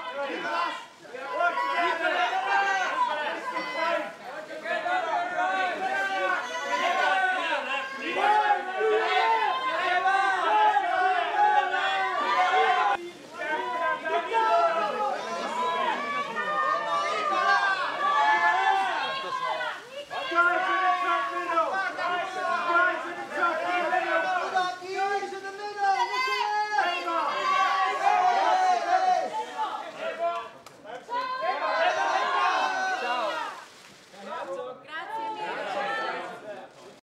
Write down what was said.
います。